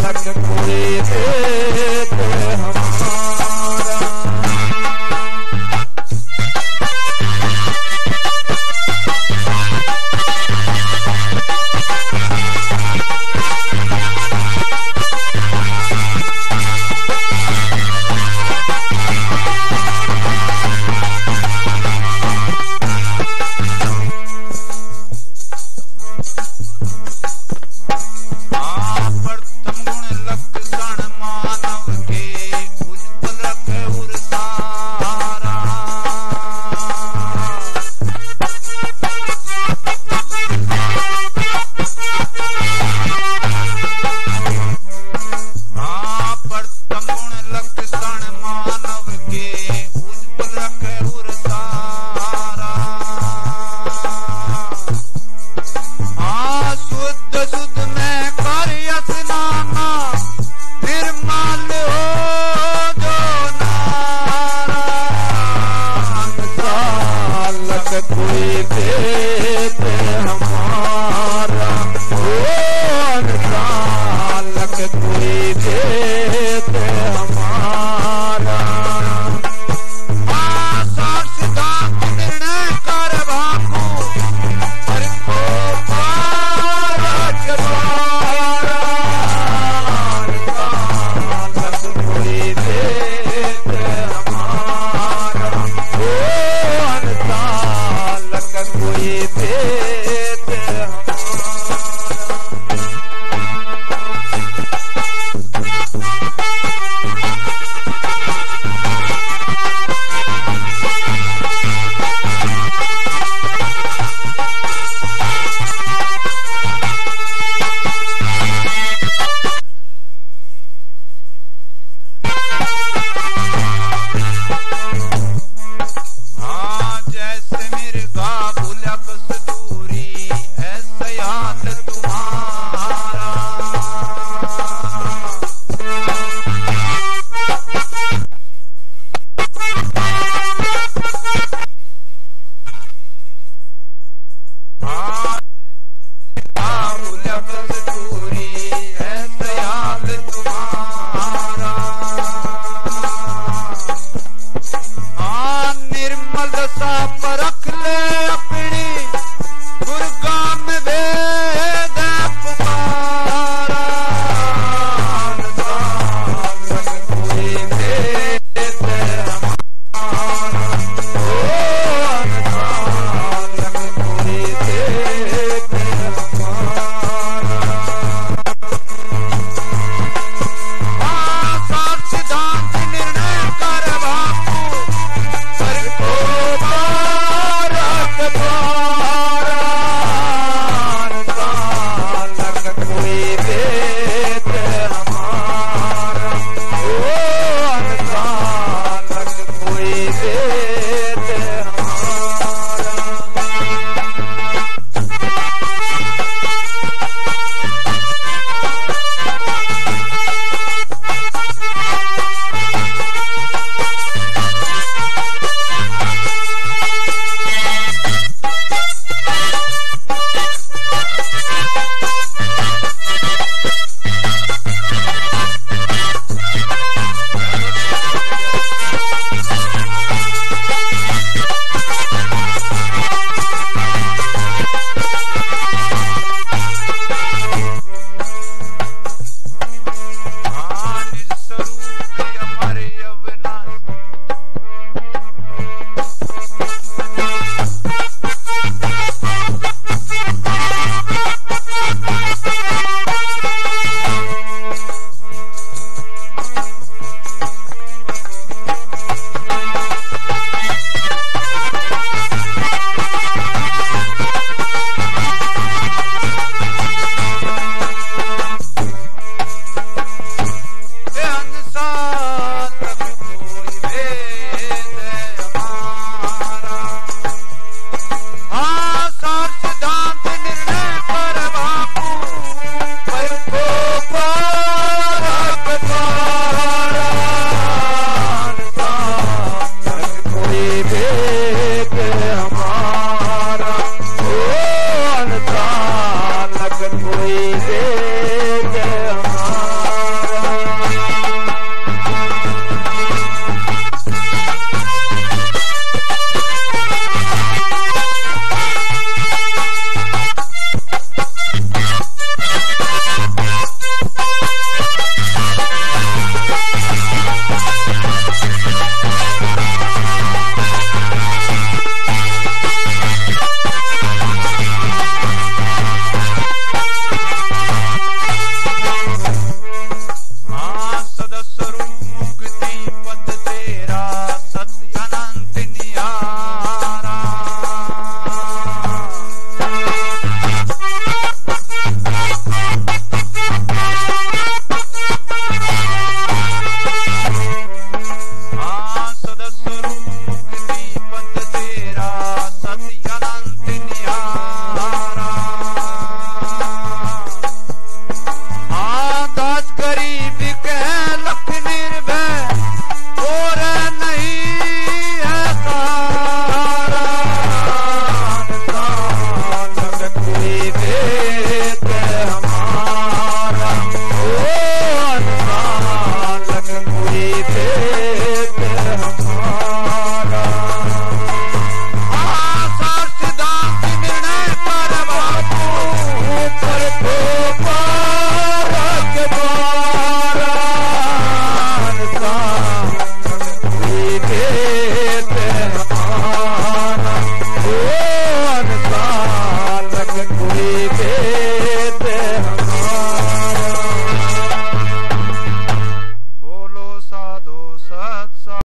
لك كنت